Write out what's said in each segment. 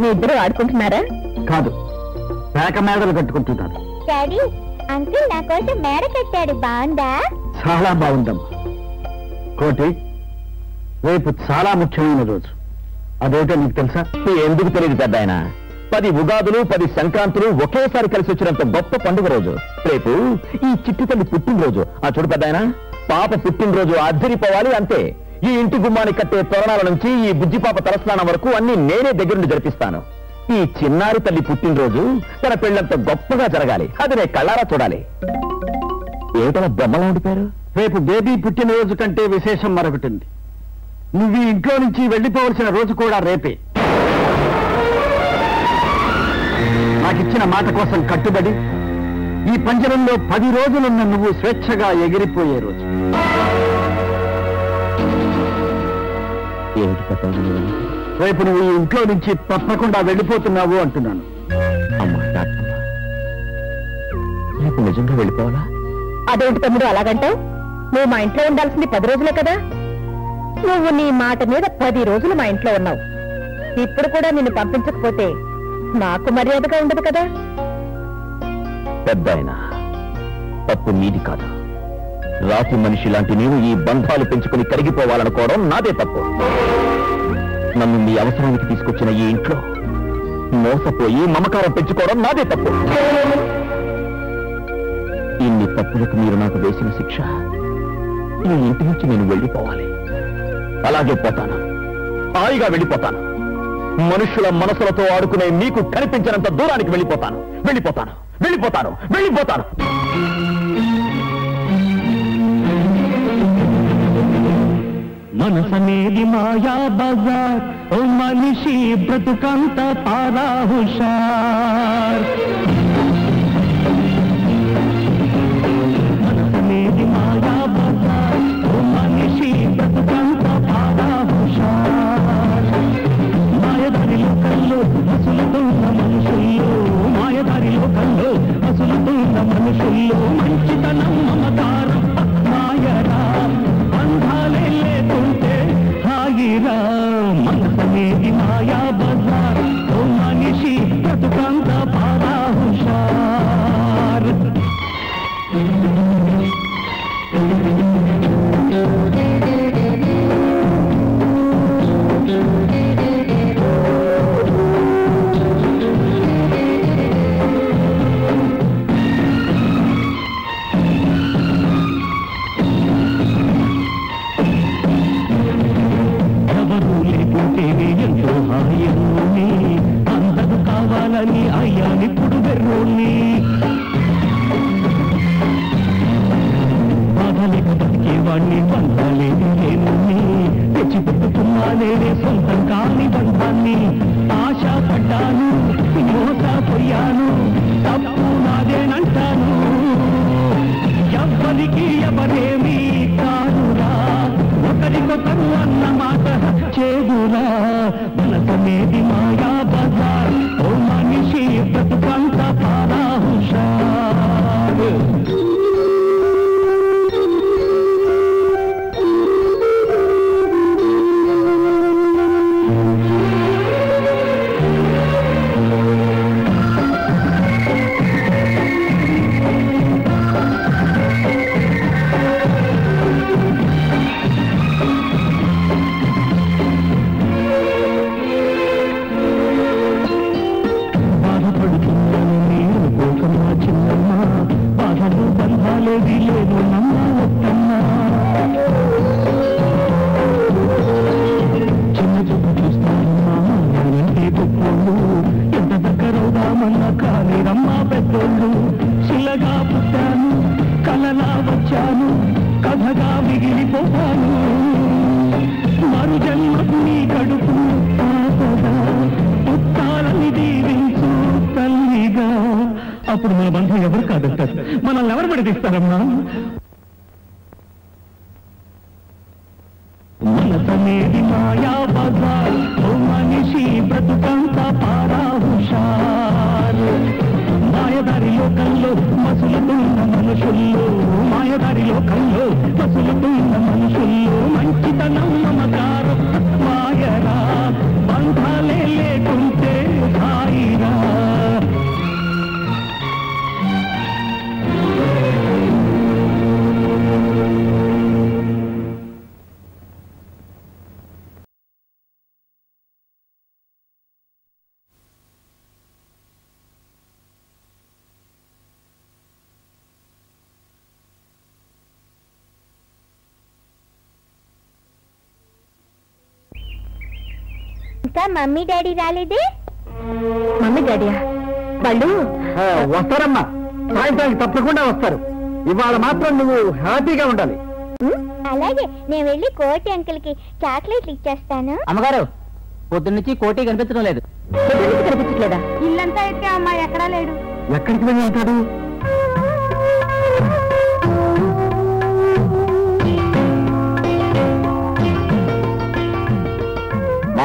మీ ఇద్దరు ఆడుకుంటున్నారా? కాదు. పేక మేడలు కట్టుకుంటున్నారు. డాడీ అంకుల్ నా కోసం మేడ కట్టాడు. బాగుందా? చాలా బాగుందమ్మా. కోటి రేపు చాలా ముఖ్యమైన రోజు. అదేంటో నీకు తెలుసా? ఎందుకు తెలియదు పెద్ద ఆయన పది ఉగాదులు పది సంక్రాంతులు ఒకేసారి కలిసి వచ్చినంత గొప్ప పండుగ రోజు. రేపు ఈ చిట్టి తల్లి పుట్టినరోజు. ఆ చూడు పెద్ద ఆయన పాప పుట్టినరోజు అద్దరిపోవాలి అంతే. ఈ ఇంటి గుమ్మానికి కట్టే తోరణాల నుంచి ఈ బుజ్జిపాప తలస్నానం వరకు అన్ని నేనే దగ్గరుండి జరిపిస్తాను. ఈ చిన్నారి తల్లి పుట్టినరోజు తన పెళ్ళంత గొప్పగా జరగాలి. అది నేను కళ్ళారా చూడాలి. ఏమిటలా బొమ్మలా ఉండిపోయారు? రేపు బేబీ పుట్టినరోజు కంటే విశేషం మరొకటి ఉంది. నువ్వు ఈ ఇంట్లో నుంచి వెళ్ళిపోవలసిన రోజు కూడా రేపే. నాకిచ్చిన మాట కోసం కట్టుబడి ఈ పంజరంలో పది రోజులున్న నువ్వు స్వేచ్ఛగా ఎగిరిపోయే రోజు. ఏమిటి పెద్ద రేపు నువ్వు ఈ ఇంట్లో నుంచి తప్పకుండా వెళ్ళిపోతున్నావు అంటున్నాను. అమ్మా డాక్టర్ రేపు నిజంగా వెళ్ళిపోవాలా? అదేంటి తమ్ముడు అలాగంటావు? నువ్వు మా ఇంట్లో ఉండాల్సింది పది రోజులే కదా? నువ్వు నీ మాట మీద పది రోజులు మా ఇంట్లో ఉన్నావు. ఇప్పుడు కూడా నిన్ను పంపించకపోతే నాకు మర్యాదగా ఉండదు కదా? పెద్ద ఆయన తప్పు నీది కాదు. రాతి మనిషి లాంటి నీవు ఈ బంధాలు పెంచుకుని కరిగిపోవాలనుకోవడం నాదే తప్పు. నన్ను మీ అవసరానికి తీసుకొచ్చిన ఈ ఇంట్లో మోసపోయి మమకారం పెంచుకోవడం నాదే తప్పు. ఇన్ని తప్పులకు మీరు నాకు వేసిన శిక్ష ఈ ఇంటి నుంచి నేను వెళ్ళిపోవాలి. అలాగే పోతాను. హాయిగా వెళ్ళిపోతాను. మనుషుల మనసులతో ఆడుకునే మీకు కనిపించినంత దూరానికి వెళ్ళిపోతాను. వెళ్ళిపోతాను. వెళ్ళిపోతాను. వెళ్ళిపోతాను. మనసనేది మాయా బజార్ ఓ మనిషి బ్రతుకంత పారా హుషార్ బాధలేక బతికేవాణ్ణి పొందాలి లేనుని తెచ్చి పెట్టుకున్నానేనే సొంతం కాని బంధాన్ని. ఆశపడ్డాను మోసపోయాను తప్పు నాదేనంటాను. ఎవరికి ఎవరేమీ కాదురా ఒకరికొకరు అన్న మాట చేదురా. మనసమేది నమ్మ చిన్న చూపు చూస్తానమ్మా నేనంటే గొప్పోళ్ళు ఎంత దగ్గరవుదామన్నా కానీ పెద్దోళ్ళు శిలగా పుట్టాను కలలా వచ్చాను కథగా మిగిలిపోతాను మరు జన్మకు నీ కడుపు పుట్టాలని దేవి అప్పుడు మన బంధం ఎవరు కాదంటారు? మనల్ని ఎవరు పడిదిస్తారమ్మా మనసనేది మాయా బజార్ ఓ మనిషి బ్రతుకంత పారా హుషార్ మాయదారి లోకంలో మసులుతున్న మనుషుల్లో మాయదారి లోకంలో మసులుతున్న మనుషుల్లో మంచితనం మమకారం మాయరా బంధాలే లేకుంటే ఇంకా మమ్మీ డాడీ రాలేదే? మమ్మీ డాడీయా? వాళ్ళు? వస్తారమ్మా. సాయంత్రానికి తప్పకుండా వస్తారు. ఇవాళ మాత్రం నువ్వు హ్యాపీగా ఉండాలి. అలాగే. నేను వెళ్ళి కోటి అంకుల్కి చాక్లెట్లు ఇచ్చేస్తాను. అమ్మగారు పొద్దున్నుంచి కోటి కనిపించడం లేదు. కనిపించట్లేదా? ఇల్లంతా అయితే అమ్మాయి ఎక్కడా లేడు. ఎక్కడికి వెళ్ళి ఉంటాడు?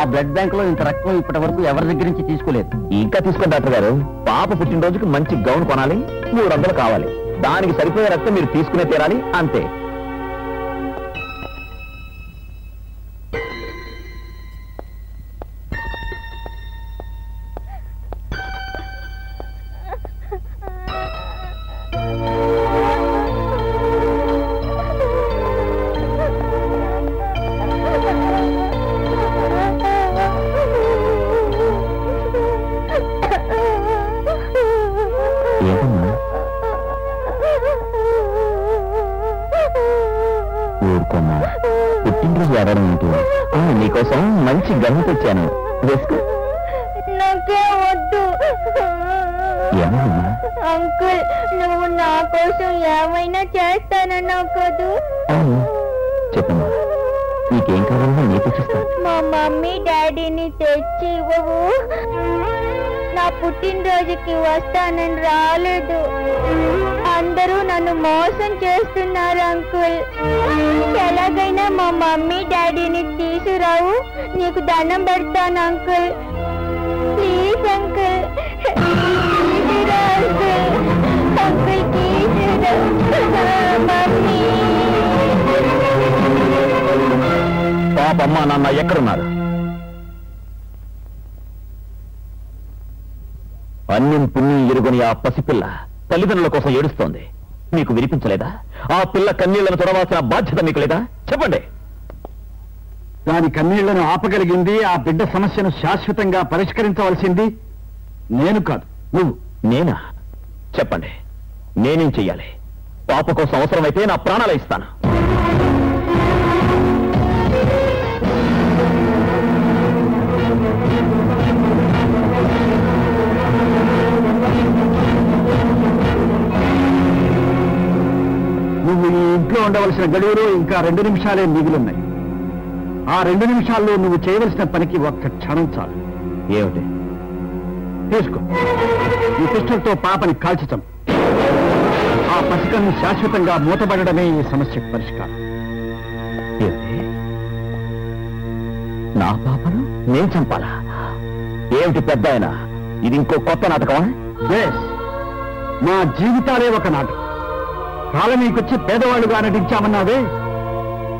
బ్లడ్ బ్యాంక్లో ఇంత రక్తం ఇప్పటి వరకు ఎవరి దగ్గర నుంచి తీసుకోలేదు? ఇంకా తీసుకోండి డాక్టర్ గారు. పాప పుట్టినరోజుకి మంచి గౌన్ కొనాలి మూడు వందలు కావాలి. దానికి సరిపోయే రక్తం మీరు తీసుకునే తీరాలి అంతే. ఊరుకోమ్మా పుట్టినరోజు ఎవరు ఏంటి? నీకోసం మంచి గన్ను తెచ్చాను. వేసుకో. ఏమమ్మా? అంకుల్ నువ్వు నా కోసం ఏమైనా చేస్తానన్నావు కదూ? అవును. చెప్పమ్మా. నీకేం నీ తెచ్చిస్తాను మా మమ్మీ డాడీని తెచ్చి ఇవ్వవు. నా పుట్టినరోజుకి వస్తానని రాలేదు. అందరూ నన్ను మోసం చేస్తున్నారు అంకుల్. ఎలాగైనా మా మమ్మీ డాడీని తీసుకురావు. నీకు దండం పెడతాను uncle. Please uncle. Uncle. Mummy. Papamma నాన్న ఎక్కడున్నారు? అన్యం పుణ్యం ఎరుగని ఆ పసిపిల్ల తల్లిదండ్రుల కోసం ఏడుస్తోంది. మీకు వినిపించలేదా? ఆ పిల్ల కన్నీళ్ళను తొడవాల్సిన బాధ్యత మీకు లేదా? చెప్పండి. దాని కన్నీళ్ళను ఆపగలిగింది ఆ బిడ్డ సమస్యను శాశ్వతంగా పరిష్కరించవలసింది నేను కాదు నువ్వు. నేనా? చెప్పండి. నేనేం చెయ్యాలి? పాప కోసం అవసరమైతే నా ప్రాణాలు ఇస్తాను. ఉండవలసిన గడువులో ఇంకా రెండు నిమిషాలే మిగిలిన్నాయి. ఆ రెండు నిమిషాల్లో నువ్వు చేయవలసిన పనికి ఒక్క క్షణం చాలు. ఏమిటి? తీసుకో. ఈ పిస్టల్తో పాపని కాల్చటం ఆ పసికను శాశ్వతంగా మూతబడడమే ఈ సమస్యకు పరిష్కారం. నా పాపను నేను చంపాలా? ఏమిటి పెద్ద ఇది ఇంకో కొత్త నాటకమా. మా జీవితాలే ఒక నాటకం. కాలనీకొచ్చి పేదవాళ్ళుగా నటించామన్నావే?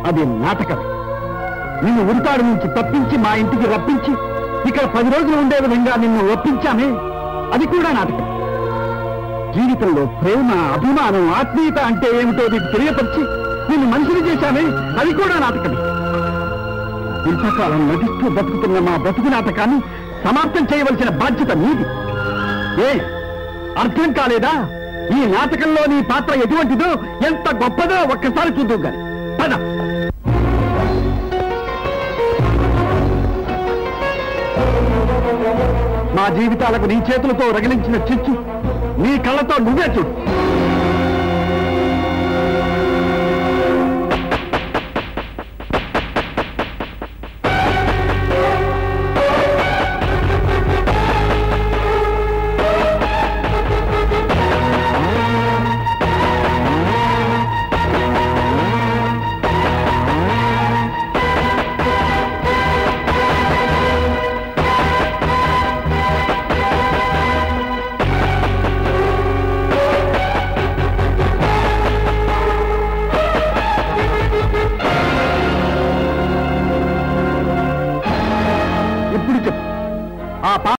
అది నాటకం. నిన్ను ఉరితాడు నుంచి తప్పించి మా ఇంటికి రప్పించి ఇక్కడ పది రోజులు ఉండే విధంగా నిన్ను ఒప్పించామే? అది కూడా నాటకం. జీవితంలో ప్రేమ అభిమానం ఆత్మీయత అంటే ఏమిటో నీకు తెలియపరిచి నిన్ను మనిషిని చేశామే? అది కూడా నాటకమే. ఇంతకాలం నటిస్తూ బతుకుతున్న మా బతుకు నాటకాన్ని సమాప్తం చేయవలసిన బాధ్యత నీది. ఏ అర్థం కాలేదా? ఈ నాటకంలో నీ పాత్ర ఎటువంటిదో ఎంత గొప్పదో ఒక్కసారి చూద్దాం గాని. పద. మా జీవితాలకు నీ చేతులతో రగిలించిన చిచ్చు నీ కళ్ళతో నువ్వే చూడు.